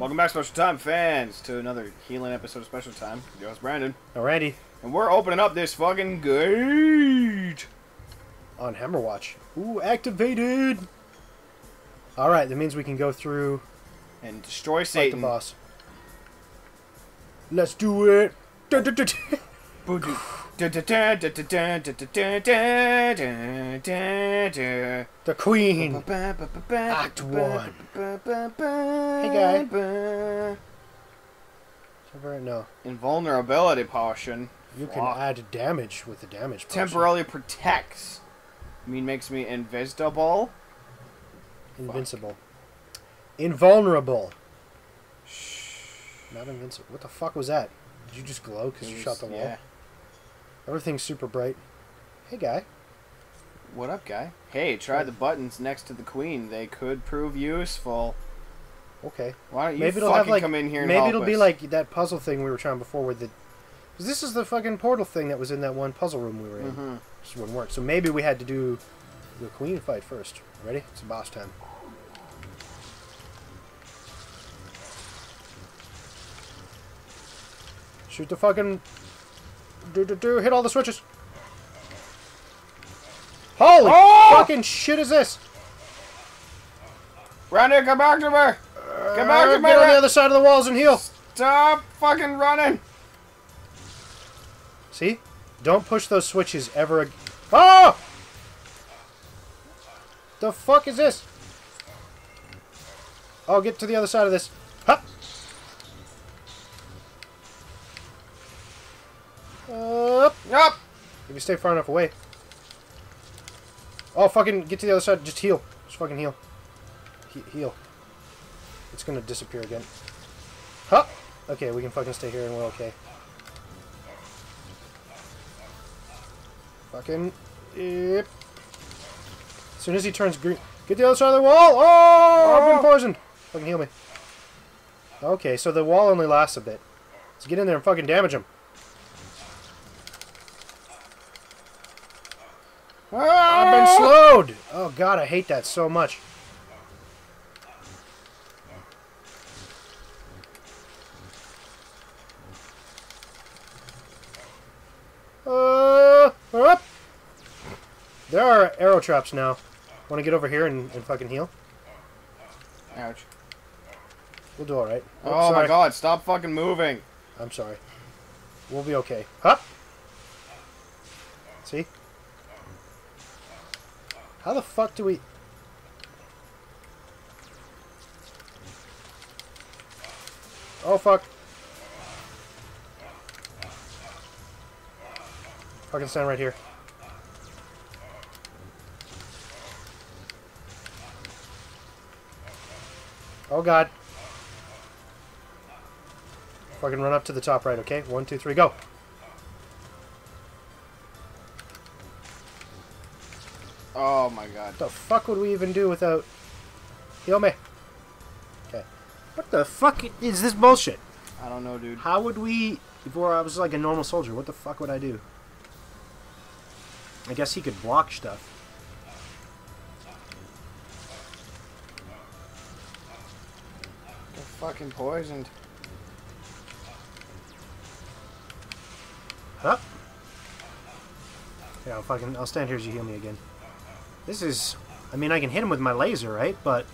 Welcome back, Special Time fans, to another healing episode of Special Time. Yo, it's Brandon. Alrighty, And we're opening up this fucking gate. on Hammerwatch. Ooh, activated! Alright, that means we can go through And destroy fight Satan. the boss. Let's do it! The The Queen! Act one. Hey guy. No. Invulnerability potion. You can Fuck. add damage with the damage potion. Temporarily protects. I mean, makes me invisible. Invincible. Invulnerable. Shh. Not invincible. What the fuck was that? Did you just glow because you shot the wall? Yeah. Everything's super bright. Hey, guy. What up, guy? Hey, try the buttons next to the queen. They could prove useful. Okay. Why don't you maybe it'll fucking have like come in here and maybe it'll be like that puzzle thing we were trying before with the. Cause this is the fucking portal thing that was in that one puzzle room we were in. Mhm. Just wouldn't work. So maybe we had to do the queen fight first. Ready? It's a boss time. Shoot the fucking. Do do do! Hit all the switches. Holy Oh! fucking shit! Is this? Randy, come back to me! Come back Uh, to me! get on the other side of the walls and heal. Stop fucking running! See? Don't push those switches ever again. Oh! The fuck is this? Oh, get to the other side of this. Huh. Up. Yup! If you stay far enough away. Oh, fucking get to the other side. Just heal. Just fucking heal. He heal. It's gonna disappear again. Huh. Okay, we can fucking stay here and we're okay. Fucking. Yep. As soon as he turns green. Get to the other side of the wall! Oh! I've been poisoned! Fucking heal me. Okay, so the wall only lasts a bit. Let's get in there and fucking damage him. I've been slowed! Oh god, I hate that so much. Uh, up. There are arrow traps now. Want to get over here and, and fucking heal? Ouch. We'll do alright. Oh my god, stop fucking moving! I'm sorry. We'll be okay. Huh? See? How the fuck do we... Oh, fuck. Fucking stand right here. Oh, God. Fucking run up to the top right, okay? One, two, three, go. The fuck would we even do without... Heal me. Okay. What the fuck is this bullshit? I don't know, dude. How would we... Before I was like a normal soldier, what the fuck would I do? I guess he could block stuff. They're fucking poisoned. Huh? Yeah, I'll fucking... I'll stand here as you heal me again. This is... I mean, I can hit him with my laser, right? But...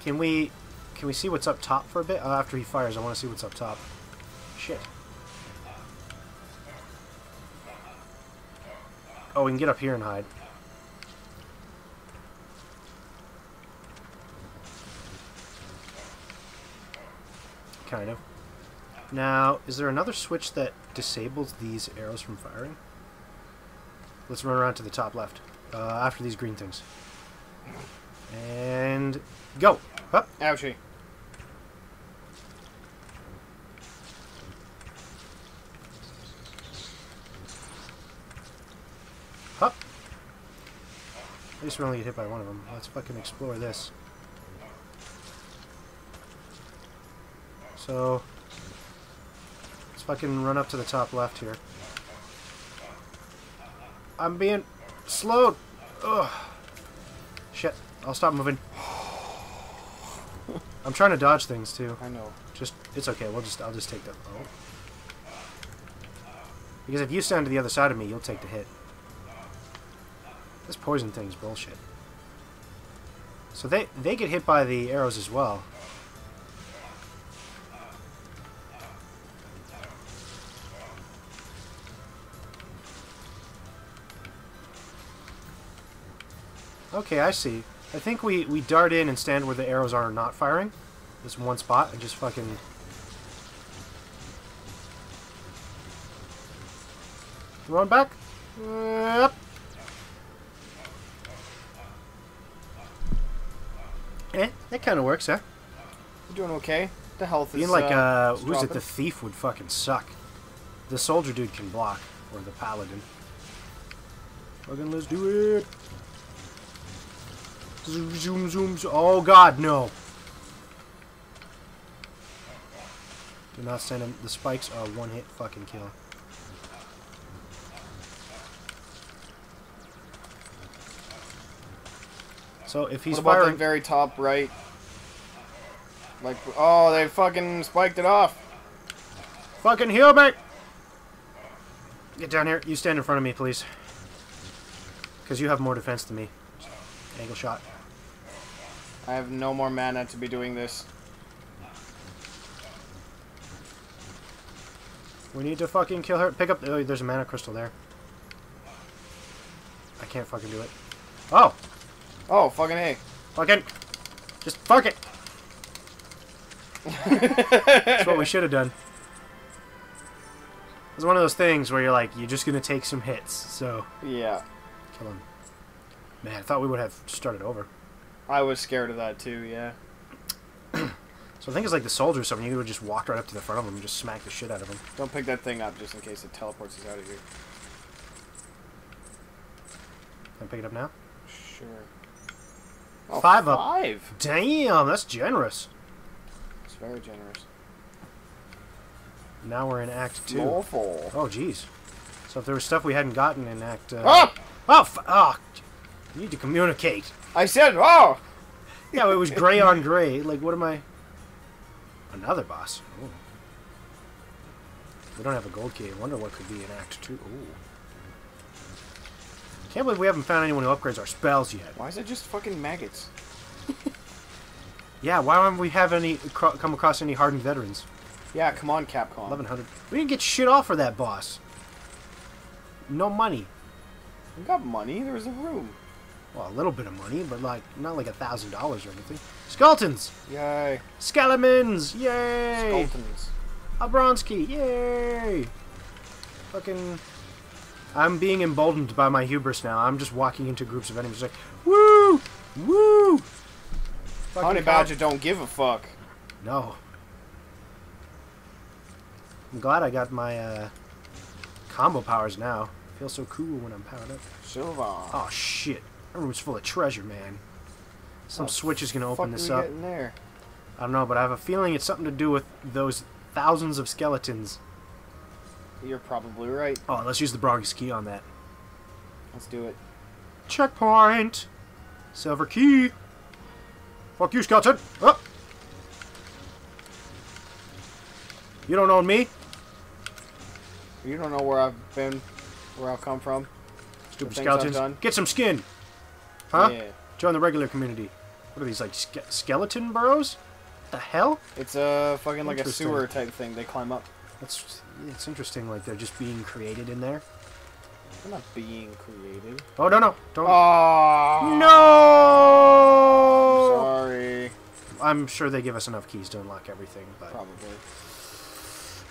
Can we... Can we see what's up top for a bit? Oh, after he fires, I want to see what's up top. Shit. Oh, we can get up here and hide. Kind of. Now, is there another switch that disables these arrows from firing? Let's run around to the top left. Uh, after these green things. And go. Up. Ouchie. Up. At least we only get hit by one of them. Let's fucking explore this. So, let's fucking run up to the top left here. I'm being slowed. Ugh. Shit. I'll stop moving. I'm trying to dodge things too. I know. Just it's okay. We'll just I'll just take the oh. Because if you stand to the other side of me, you'll take the hit. This poison thing's bullshit. So they they get hit by the arrows as well. Okay, I see. I think we, we dart in and stand where the arrows are not firing. This one spot and just fucking... Run back. Yep. Eh, that kind of works, huh? You're doing okay. The health is Being like, uh, uh, who's it? The thief would fucking suck. The soldier dude can block, or the paladin. Fucking let's do it. Zoom, zoom, zoom. zo- Oh god, no. Do not stand him. The spikes are one hit fucking kill. So if he's what about the firing, very top right? Like, oh, they fucking spiked it off. fucking heal me. Get down here. You stand in front of me, please. Because you have more defense than me. Angle shot. I have no more mana to be doing this. We need to fucking kill her. Pick up. Oh, there's a mana crystal there. I can't fucking do it. Oh, Oh, fucking hey. fucking. Just fuck it. That's what we should have done. It's one of those things where you're like, you're just gonna take some hits, so Yeah, kill him. Man, I thought we would have started over. I was scared of that too. Yeah. So I think it's like the soldier or something. You would just walk right up to the front of them and just smack the shit out of them. Don't pick that thing up just in case it teleports us out of here. Can I pick it up now? Sure. Oh, Five up. Five. Damn, that's generous. It's very generous. Now we're in Act Two. Awful. Oh, jeez. So if there was stuff we hadn't gotten in Act... Uh... Ah! Oh, oh! You need to communicate. I said, oh! Yeah, it was gray on gray. Like, what am I... Another boss. Ooh. We don't have a gold key. I wonder what could be in Act 2. Ooh. Can't believe we haven't found anyone who upgrades our spells yet. Why is it just fucking maggots? Yeah, why don't we have any come across any hardened veterans? Yeah, come on, Capcom. 1100. We didn't get shit off for that boss. No money. We got money. There was a room. Well, a little bit of money, but like not like a thousand dollars or anything. Skeletons, Yay. skeletons, yay! Skeletons. Abronsky, yay! Fucking, I'm being emboldened by my hubris now. I'm just walking into groups of enemies like, woo, woo. Fucking Honey Badger don't give a fuck. No. I'm glad I got my uh, combo powers now. Feel so cool when I'm powered up. Silver. Oh shit! That room's full of treasure, man. Some Oh, switch is gonna open this up. in there? I don't know, but I have a feeling it's something to do with those thousands of skeletons. You're probably right. Oh, let's use the bronze key on that. Let's do it. Checkpoint! Silver key! Fuck you, skeleton! Oh! You don't own me? You don't know where I've been, where I've come from. Stupid skeletons. Get some skin! Huh? Yeah. Join the regular community. What are these, like ske- skeleton burrows? What the hell? It's a fucking like a sewer type thing. They climb up. That's it's interesting. Like they're just being created in there. They're not being created. Oh no no! Don't. Oh no! Sorry. I'm sure they give us enough keys to unlock everything, but Probably.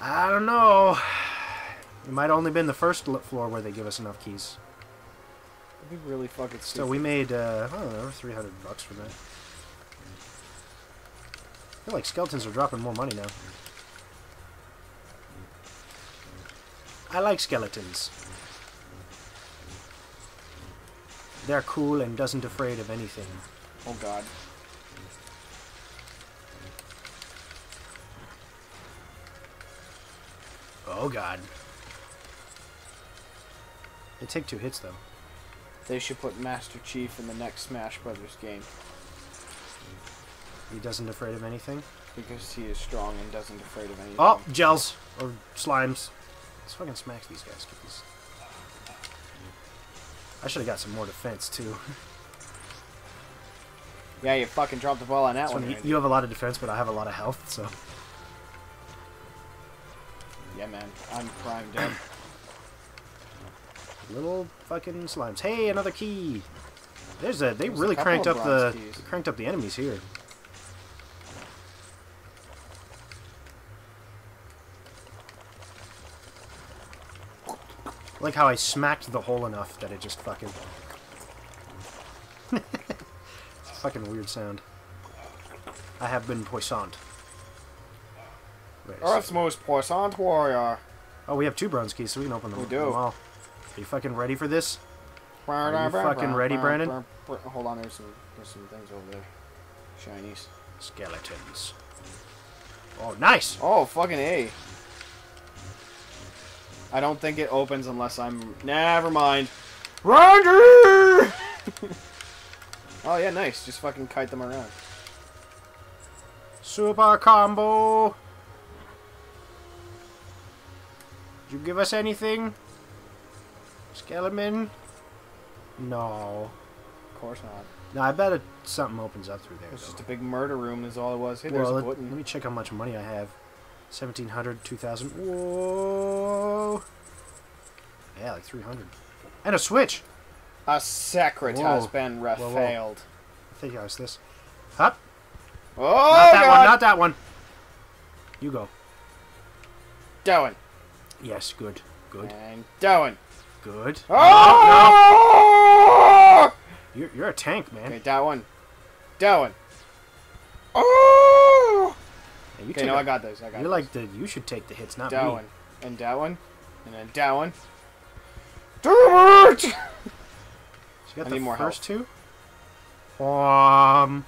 I don't know. It might only been the first floor where they give us enough keys. It'd be really fucking stupid. So we made uh, I don't know 300 bucks for that. I feel like skeletons are dropping more money now. I like skeletons. They're cool and doesn't afraid of anything. Oh god. Oh god. They take two hits though. They should put Master Chief in the next Smash Brothers game. He doesn't afraid of anything. Because he is strong and doesn't afraid of anything. Oh, gels or slimes. Let's fucking smack these guys. These. I should have got some more defense too. Yeah, you fucking dropped the ball on that So one. you, you have a lot of defense, but I have a lot of health, so Yeah, man. I'm primed up. Little fucking slimes. Hey, another key. There's a. They There's a really couple cranked up the keys. cranked up the enemies here. Like how I smacked the hole enough that it just fucking. it's a fucking weird sound. I have been poisoned. Earth's most puissant warrior. Oh, we have two bronze keys, so we can open them. We them do. all. Are you fucking ready for this? Are you fucking ready, Brandon? Hold on, there's some there's some things over there. Shinies. Skeletons. Oh, nice! Oh, fucking A. I don't think it opens unless I'm... Never mind. Randy! oh, yeah, nice. Just fucking kite them around. Super combo! Did you give us anything? Skeleton? No. Of course not. No, I bet it, something opens up through there. It's just a big murder room is all it was. Hey, well, there's a let, let me check how much money I have. 1700, 2000. Whoa! Yeah, like 300. And a switch! A secret Whoa. has been whoa. I think I was this. Up! Oh, not that God! one, not that one! You go. Doing. Yes, good. Good. And doing. Good. Oh! no! You're, you're a tank, man. Okay, that one. That one. Oh! Yeah, you Okay, take no, a- I got this. I got You're this. like the. You should take the hits, not that me. one. And that one. And then that one. Damn it! So you got I the need more first two. Um.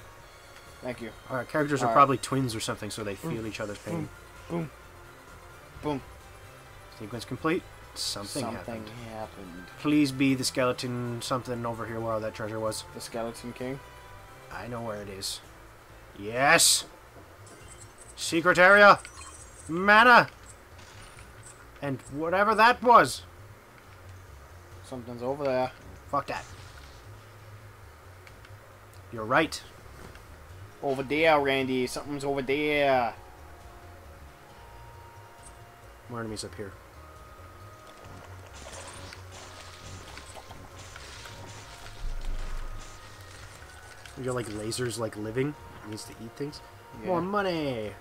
Thank you. Our characters are Alright. probably twins or something, so they feel each other's pain. Boom. Boom. Boom. Sequence complete. Something, Something happened. happened. Please be the skeleton something over here where all that treasure was. The Skeleton King. I know where it is. Yes. Secret area. Mana. And whatever that was. Something's over there. Fuck that. You're right. Over there, Randy. Something's over there. More enemies up here. Got like lasers like living. It needs to eat things. Yeah. More money.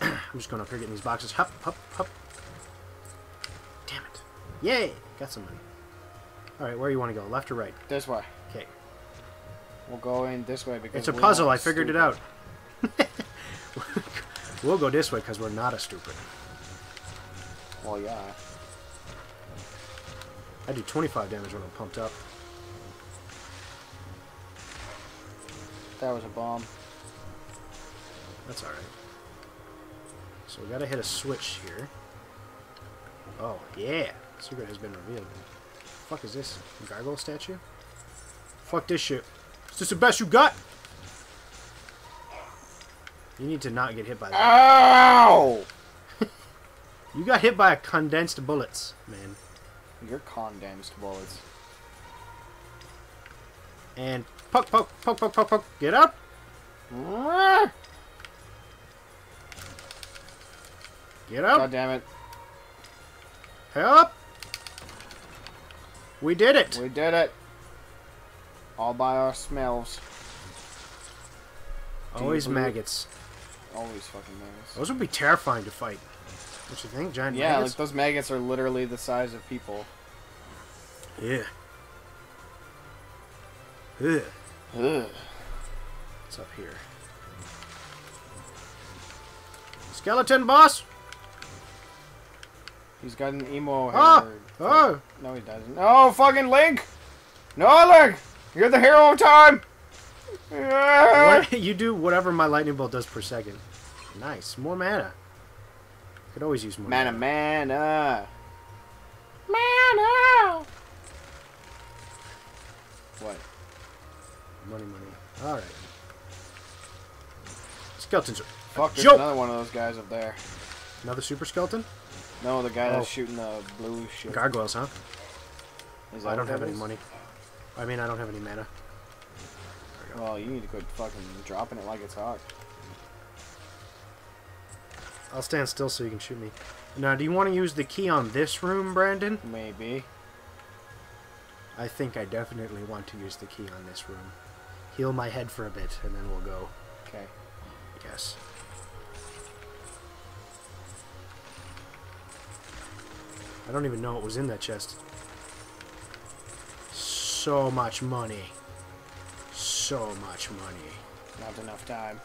I'm just going up here getting these boxes. Hup, hup, hup. Damn it. Yay! Got some money. Alright, where you want to go? Left or right? This way. Okay. We'll go in this way because It's a puzzle. I figured it out. we'll go this way because we're not a stupid. Well, yeah. I do 25 damage when I'm pumped up. That was a bomb. That's alright. So we gotta hit a switch here. Oh, yeah! Secret has been revealed. fuck is this? A gargoyle statue? Fuck this shit. Is this the best you got? You need to not get hit by that. Ow! You got hit by a condensed bullets, man. You're condensed bullets. And poke, poke, poke, poke, poke, poke. Get up! Get up. God damn it. Help! We did it! We did it. All by our smells. Always maggots. Always fucking maggots. Those would be terrifying to fight. Don't you think? Giant Yeah, like those maggots are literally the size of people. yeah. Ugh. Ugh. What's up here? Skeleton boss! He's got an emo hair. Ah! Oh! No, he doesn't. No, fucking Link! No, Link! You're the hero of time! What? you do whatever my lightning bolt does per second. Nice. More mana. Could always use more Mana, mana. Mana! What? Money, money. All right. Skeletons are Fuck, there's Joke. another one of those guys up there. another super skeleton. No, the guy Oh. that's shooting the blue shit. Gargoyles, huh? I don't have any is? money. I mean, I don't have any mana. Well, you need to quit fucking dropping it like it's hot. I'll stand still so you can shoot me. Now, do you want to use the key on this room, Brandon? Maybe. I think I definitely want to use the key on this room. Heal my head for a bit, and then we'll go. Okay. I guess. I don't even know what was in that chest. So much money. So much money. Not enough time.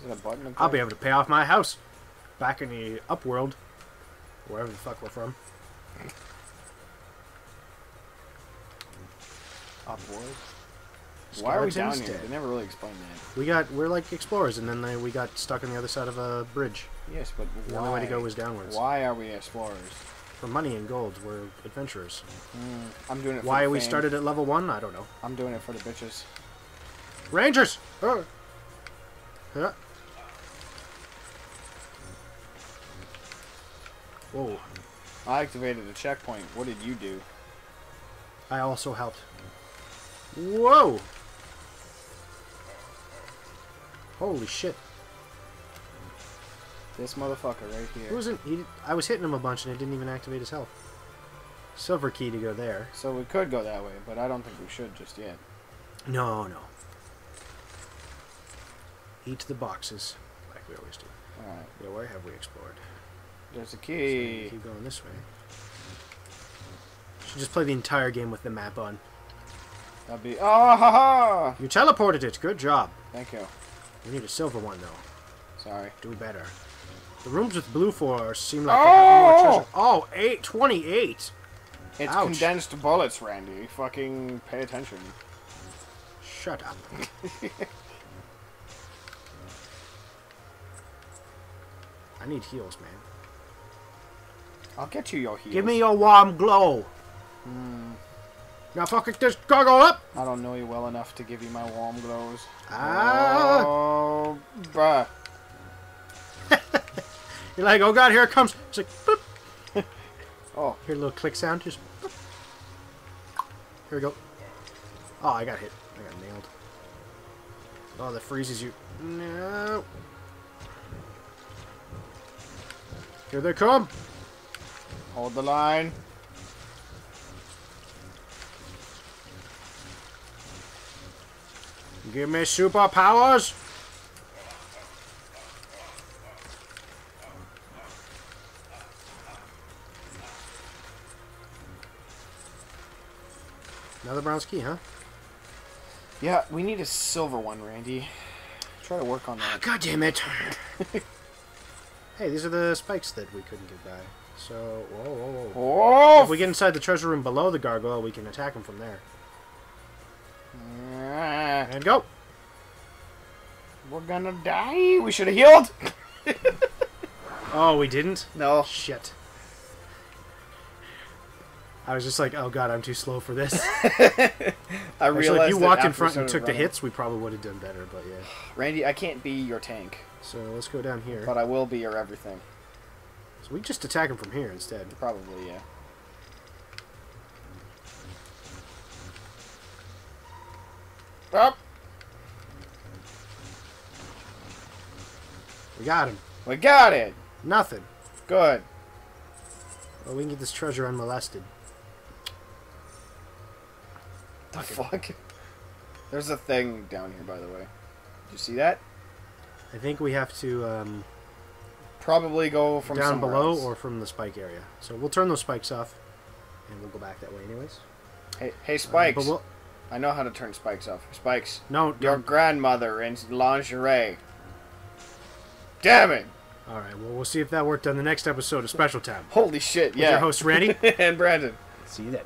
Is it a button? I'll be able to pay off my house. Back in the upworld. Wherever the fuck we're from. Why are we down here? They never really explained that. We got we're like explorers, and then they, we got stuck on the other side of a bridge. Yes, but The why? only way to go was downwards. Why are we explorers? For money and gold, we're adventurers. Mm, I'm doing it. For Why we fame. started at level one, I don't know. I'm doing it for the bitches. Rangers. Oh. Yeah. Whoa! I activated the checkpoint. What did you do? I also helped. Whoa! Holy shit! This motherfucker right here. wasn't. He, I was hitting him a bunch, and it didn't even activate his health. Silver key to go there. So we could go that way, but I don't think we should just yet. No, no. Eat the boxes, like we always do. Alright. Yeah, where have we explored? There's a So key. keep going this way. Should just play the entire game with the map on. That'd be. Oh, ha ha! You teleported it. Good job. Thank you. We need a silver one though. Sorry. Do better. The rooms with blue floor seem like they have more Oh! treasure. Oh, eight, 28. It's Ouch. condensed bullets, Randy. Fucking pay attention. Shut up. I need heals, man. I'll get you your heals. Give me your warm glow. Hmm. Now fucking this gargoyle up. I don't know you well enough to give you my warm glows. Ah. Oh, bruh. You're like, oh god, here it comes. It's like, boop. Oh, Hear a little click sound. Just. boop. Here we go. Oh, I got hit. I got nailed. Oh, that freezes you. No. Here they come. hold the line. Give me superpowers. Another bronze key, huh? Yeah, we need a silver one, Randy. Try to work on that. Ah, God damn it. hey, these are the spikes that we couldn't get by. So, whoa, whoa, whoa. Oh! If we get inside the treasure room below the gargoyle, we can attack him from there. And go. We're gonna die. We should have healed. Oh, we didn't? No. Shit. I was just like, oh god, I'm too slow for this. I Actually, realized if you walked in front and took the hits, we probably would have done better, but yeah. Randy, I can't be your tank, So let's go down here. but I will be your everything. So we just attack him from here instead. Probably, yeah. Up. We got him. We got it. Nothing. Good. Well, we can get this treasure unmolested. The fuck? There's a thing down here, by the way. Did you see that? I think we have to um, Probably go from down below else. or from the spike area. So we'll turn those spikes off, and we'll go back that way anyways. Hey, hey, Uh, Spikes. we'll, I know how to turn Spikes off. Spikes, no, your don't. grandmother in lingerie. Damn it! All right. Well, we'll see if that worked on the next episode of Special Time. Holy shit! With Yeah. your host Randy. and Brandon. see you then.